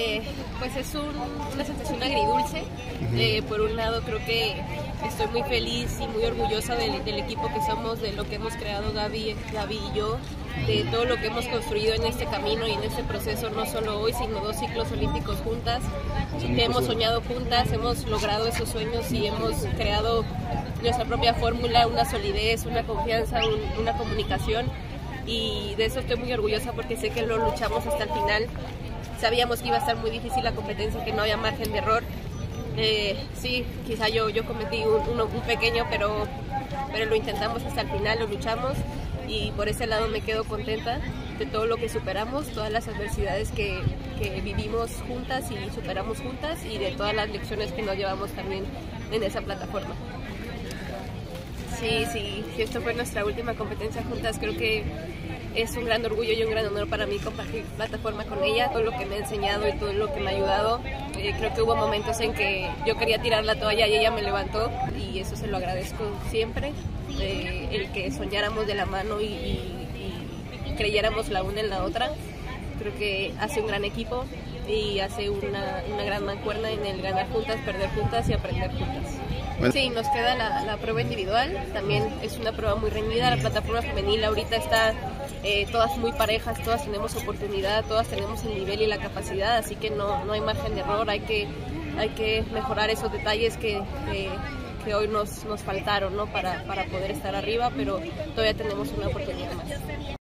Eh, pues es una sensación agridulce. Eh, por un lado creo que estoy muy feliz y muy orgullosa del, equipo que somos, de lo que hemos creado Gaby, Gaby y yo, de todo lo que hemos construido en este camino y en este proceso, no solo hoy, sino dos ciclos olímpicos juntas, que hemos soñado juntas, hemos logrado esos sueños y hemos creado nuestra propia fórmula, una solidez, una confianza, una comunicación y de eso estoy muy orgullosa porque sé que lo luchamos hasta el final. Sabíamos que iba a estar muy difícil la competencia, que no había margen de error. Eh, sí, quizá yo, yo cometí un, pequeño, pero, pero lo intentamos hasta el final, lo luchamos y por ese lado me quedo contenta de todo lo que superamos, todas las adversidades que, que, vivimos juntas y superamos juntas y de todas las lecciones que nos llevamos también en esa plataforma. Sí, sí, esto fue nuestra última competencia juntas, creo que es un gran orgullo y un gran honor para mí compartir plataforma con ella, todo lo que me ha enseñado y todo lo que me ha ayudado. Eh, creo que hubo momentos en que yo quería tirar la toalla y ella me levantó y eso se lo agradezco siempre, eh, el que soñáramos de la mano y, creyéramos la una en la otra. Creo que hace un gran equipo y hace una, una gran mancuerna en el ganar juntas, perder juntas y aprender juntas. Sí, nos queda la, prueba individual, también es una prueba muy reñida, la plataforma femenil ahorita está eh, todas muy parejas, todas tenemos oportunidad, todas tenemos el nivel y la capacidad, así que no, no hay margen de error, hay que, hay que mejorar esos detalles que, que, hoy nos, nos faltaron ¿no? para, para poder estar arriba, pero todavía tenemos una oportunidad más.